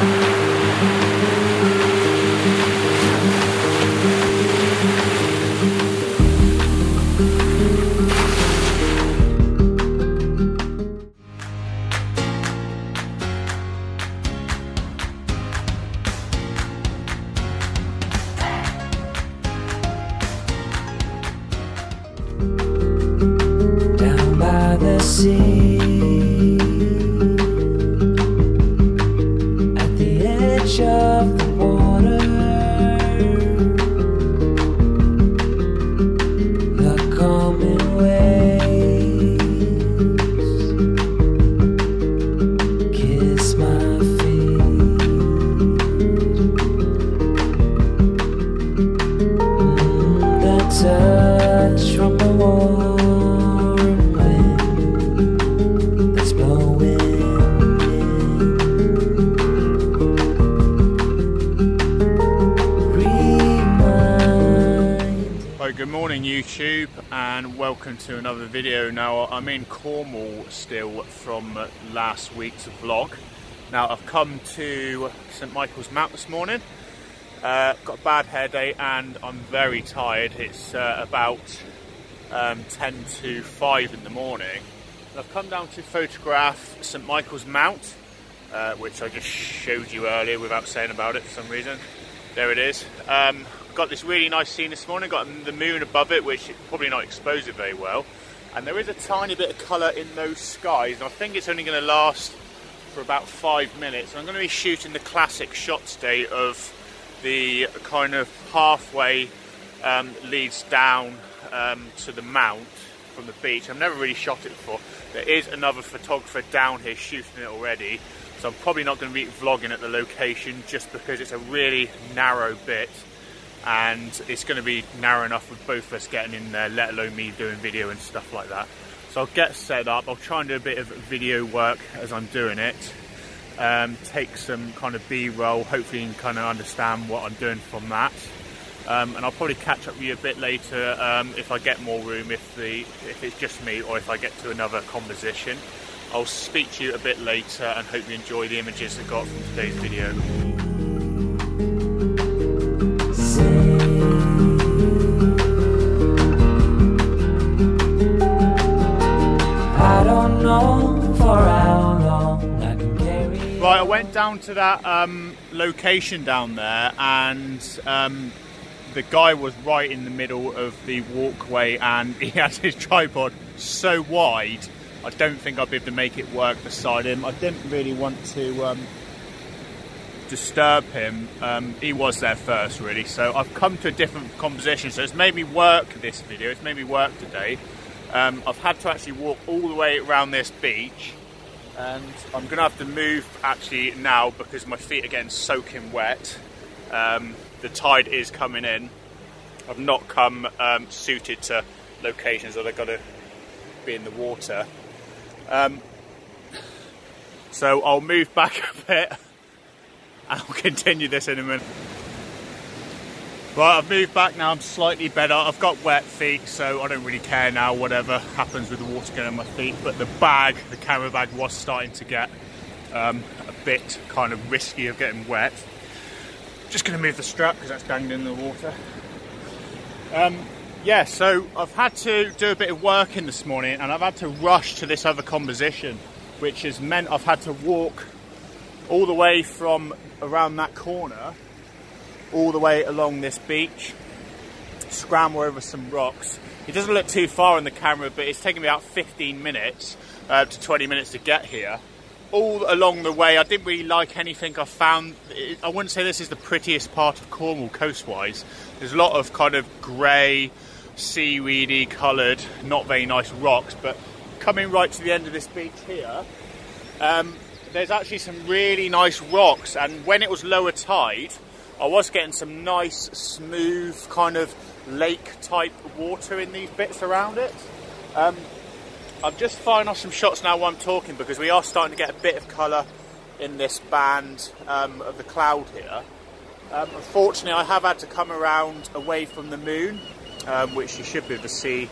down morning YouTube and welcome to another video. Now I'm in Cornwall still from last week's vlog. Now I've come to St Michael's Mount this morning. Uh, got a bad headache and I'm very tired. It's uh, about um, 10 to 5 in the morning. I've come down to photograph St Michael's Mount, uh, which I just showed you earlier without saying about it for some reason. There it is. Um, got this really nice scene this morning. Got the moon above it, which probably not exposed it very well. And there is a tiny bit of colour in those skies. And I think it's only going to last for about five minutes. I'm going to be shooting the classic shot today of the kind of pathway um, leads down um, to the mount from the beach. I've never really shot it before. There is another photographer down here shooting it already, so I'm probably not going to be vlogging at the location just because it's a really narrow bit and it's going to be narrow enough with both of us getting in there, let alone me doing video and stuff like that. So I'll get set up, I'll try and do a bit of video work as I'm doing it um, take some kind of B-roll. Hopefully, you can kind of understand what I'm doing from that. Um, and I'll probably catch up with you a bit later um, if I get more room, if the if it's just me, or if I get to another composition. I'll speak to you a bit later, and hope you enjoy the images I got from today's video. I don't know for how long I can carry Right, I went down to that um, location down there, and um, the guy was right in the middle of the walkway, and he had his tripod so wide. I don't think I'd be able to make it work beside him. I didn't really want to um, disturb him. Um, he was there first, really. So I've come to a different composition. So it's made me work this video. It's made me work today. Um, I've had to actually walk all the way around this beach and I'm going to have to move actually now because my feet are getting soaking wet. Um, the tide is coming in. I've not come um, suited to locations that I've got to be in the water. Um, so I'll move back a bit I'll continue this in a minute. Right, I've moved back now, I'm slightly better. I've got wet feet, so I don't really care now, whatever happens with the water getting on my feet. But the bag, the camera bag, was starting to get um, a bit kind of risky of getting wet. Just going to move the strap because that's dangling in the water. Um, yeah, so I've had to do a bit of work in this morning and I've had to rush to this other composition, which has meant I've had to walk all the way from around that corner all the way along this beach, scramble over some rocks. It doesn't look too far on the camera, but it's taken me about 15 minutes uh, to 20 minutes to get here. All along the way, I didn't really like anything I found. I wouldn't say this is the prettiest part of Cornwall coast-wise. There's a lot of kind of grey, seaweedy coloured, not very nice rocks, but coming right to the end of this beach here, um, there's actually some really nice rocks, and when it was lower tide, I was getting some nice, smooth, kind of lake type water in these bits around it. Um, I'm just firing off some shots now while I'm talking because we are starting to get a bit of colour in this band um, of the cloud here. Um, unfortunately, I have had to come around away from the moon, um, which you should be able to see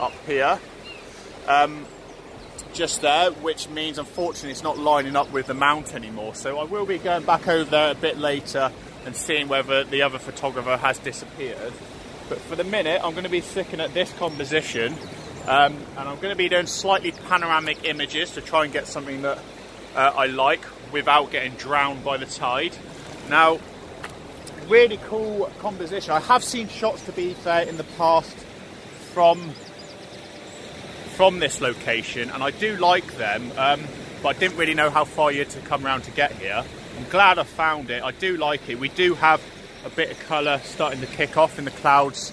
up here. Um, just there, which means unfortunately it's not lining up with the mount anymore. So I will be going back over there a bit later and seeing whether the other photographer has disappeared. But for the minute, I'm going to be sticking at this composition um, and I'm going to be doing slightly panoramic images to try and get something that uh, I like without getting drowned by the tide. Now, really cool composition. I have seen shots to be fair in the past from from this location, and I do like them, um, but I didn't really know how far you had to come around to get here. I'm glad I found it. I do like it. We do have a bit of colour starting to kick off in the clouds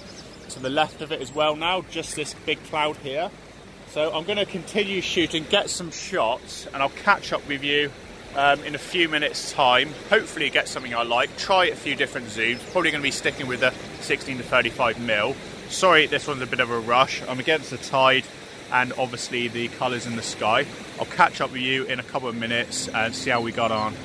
to the left of it as well now, just this big cloud here. So I'm going to continue shooting, get some shots, and I'll catch up with you um, in a few minutes' time. Hopefully, get something I like. Try a few different zooms. Probably going to be sticking with the 16 to 35 mil. Sorry, this one's a bit of a rush. I'm against the tide and obviously the colours in the sky. I'll catch up with you in a couple of minutes and see how we got on.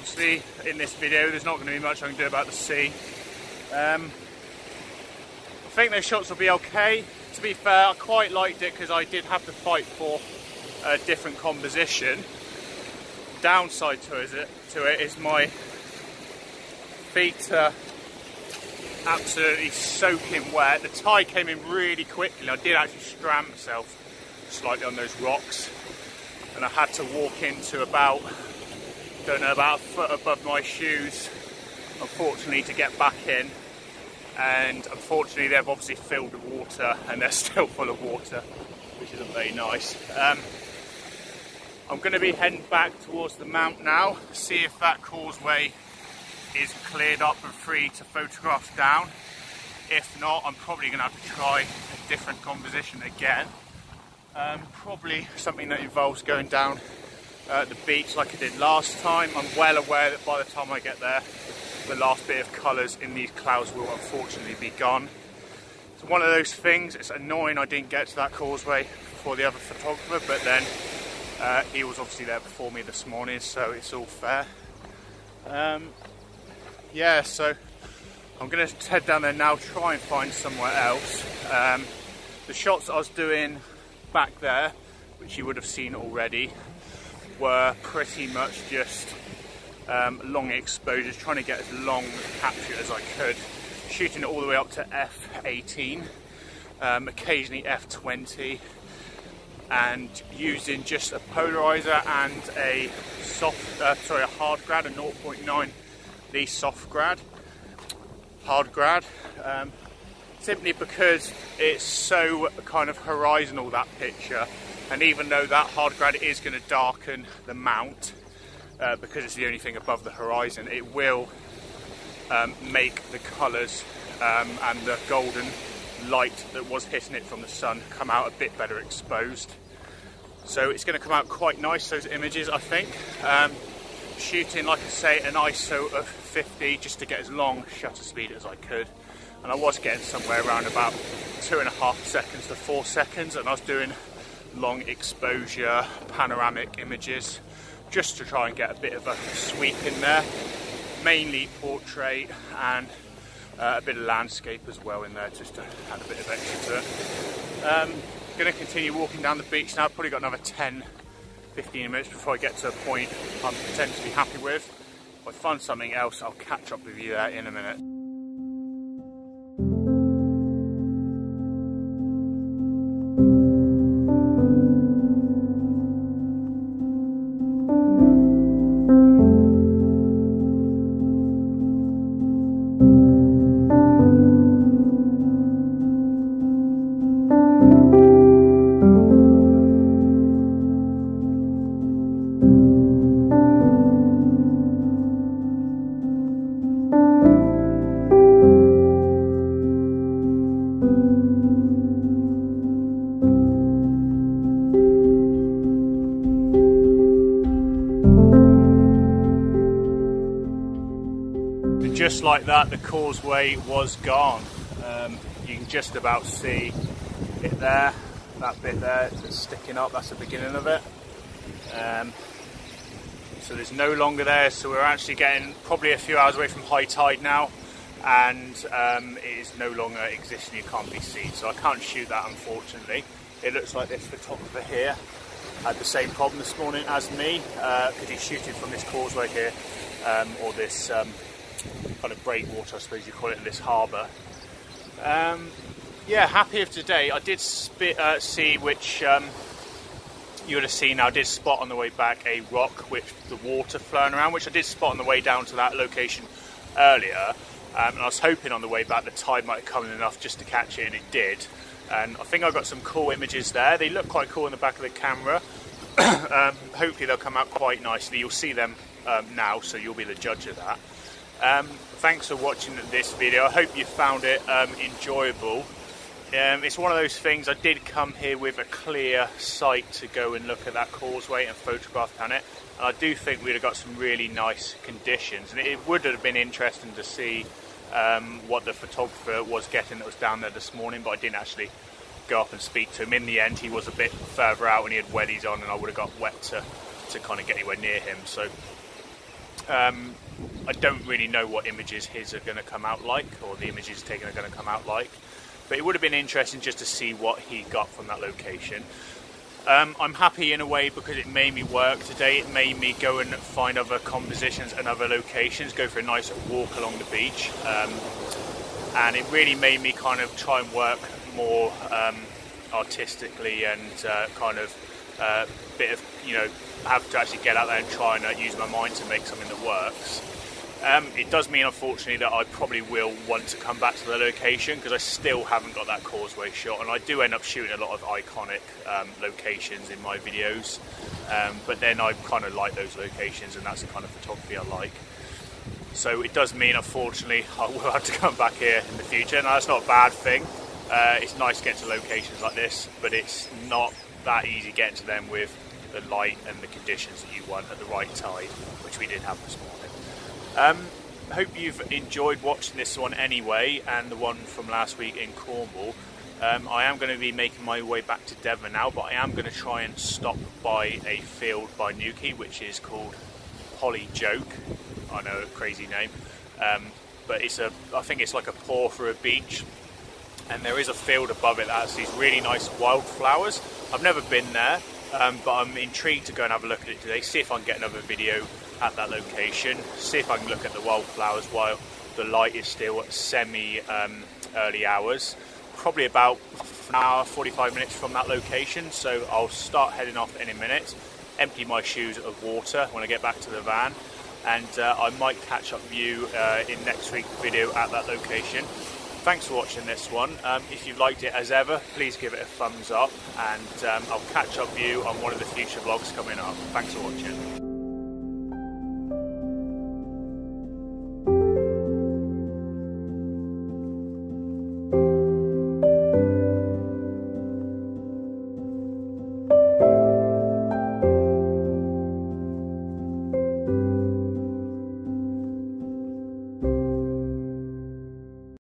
Obviously in this video, there's not going to be much I can do about the sea. Um, I think those shots will be okay. To be fair, I quite liked it because I did have to fight for a different composition. Downside to it, to it is my feet are absolutely soaking wet. The tide came in really quickly. I did actually strand myself slightly on those rocks and I had to walk into about don't about a foot above my shoes, unfortunately, to get back in. And unfortunately, they've obviously filled with water and they're still full of water, which isn't very nice. Um, I'm going to be heading back towards the mount now, see if that causeway is cleared up and free to photograph down. If not, I'm probably going to have to try a different composition again. Um, probably something that involves going down uh, the beach like I did last time. I'm well aware that by the time I get there, the last bit of colours in these clouds will unfortunately be gone. It's one of those things, it's annoying I didn't get to that causeway before the other photographer, but then uh, he was obviously there before me this morning, so it's all fair. Um, yeah, so I'm going to head down there now, try and find somewhere else. Um, the shots I was doing back there, which you would have seen already, were pretty much just um, long exposures, trying to get as long capture as I could, shooting it all the way up to f18, um, occasionally f20, and using just a polarizer and a soft, uh, sorry, a hard grad, a 0.9 the soft grad, hard grad, um, simply because it's so kind of horizontal that picture and even though that hard grad is going to darken the mount uh, because it's the only thing above the horizon, it will um, make the colours um, and the golden light that was hitting it from the sun come out a bit better exposed. So it's going to come out quite nice, those images, I think. Um, shooting, like I say, an ISO of 50 just to get as long shutter speed as I could. And I was getting somewhere around about two and a half seconds to four seconds, and I was doing long exposure panoramic images just to try and get a bit of a sweep in there. Mainly portrait and uh, a bit of landscape as well in there just to add a bit of extra to it. Um, going to continue walking down the beach now, probably got another 10 15 minutes before I get to a point I'm potentially happy with. If I find something else, I'll catch up with you there in a minute. Like that, the causeway was gone. Um, you can just about see it there, that bit there that's sticking up, that's the beginning of it. Um, so there's no longer there, so we're actually getting probably a few hours away from high tide now, and um, it is no longer existing, you can't be seen. So I can't shoot that unfortunately. It looks like this photographer here had the same problem this morning as me, because uh, he's shooting from this causeway here, um, or this um, kind of breakwater, I suppose you call it, in this harbour. Um, yeah, happy of today. I did spit, uh, see which um, you would have seen. I did spot on the way back a rock with the water flowing around, which I did spot on the way down to that location earlier. Um, and I was hoping on the way back the tide might come in enough just to catch it, and it did. And I think I got some cool images there. They look quite cool in the back of the camera. um, hopefully they'll come out quite nicely. You'll see them um, now, so you'll be the judge of that. Um, thanks for watching this video. I hope you found it um, enjoyable. Um, it's one of those things, I did come here with a clear sight to go and look at that causeway and photograph it. And I do think we'd have got some really nice conditions. And it would have been interesting to see um, what the photographer was getting that was down there this morning, but I didn't actually go up and speak to him. In the end, he was a bit further out and he had wellies on and I would have got wet to, to kind of get anywhere near him. So um, I don't really know what images his are going to come out like, or the images taken are going to come out like. But it would have been interesting just to see what he got from that location. Um, I'm happy in a way because it made me work today. It made me go and find other compositions and other locations, go for a nice walk along the beach. Um, and it really made me kind of try and work more um, artistically and uh, kind of uh, bit of, you know, have to actually get out there and try and uh, use my mind to make something that works. Um, it does mean, unfortunately, that I probably will want to come back to the location because I still haven't got that causeway shot, and I do end up shooting a lot of iconic um, locations in my videos. Um, but then I kind of like those locations, and that's the kind of photography I like. So it does mean, unfortunately, I will have to come back here in the future. Now that's not a bad thing. Uh, it's nice to get to locations like this, but it's not that easy getting to them with the light and the conditions that you want at the right tide, which we did have this morning. Um, hope you've enjoyed watching this one anyway, and the one from last week in Cornwall. Um, I am going to be making my way back to Devon now, but I am going to try and stop by a field by Newquay, which is called Polly Joke. I know, a crazy name. Um, but it's a, I think it's like a pour for a beach. And there is a field above it that has these really nice wildflowers. I've never been there, um, but I'm intrigued to go and have a look at it today, see if I can get another video at that location, see if I can look at the wildflowers while the light is still semi um, early hours. Probably about an hour, 45 minutes from that location, so I'll start heading off in a minute, empty my shoes of water when I get back to the van, and uh, I might catch up with you uh, in next week's video at that location. Thanks for watching this one. Um, if you've liked it as ever, please give it a thumbs up, and um, I'll catch up with you on one of the future vlogs coming up. Thanks for watching.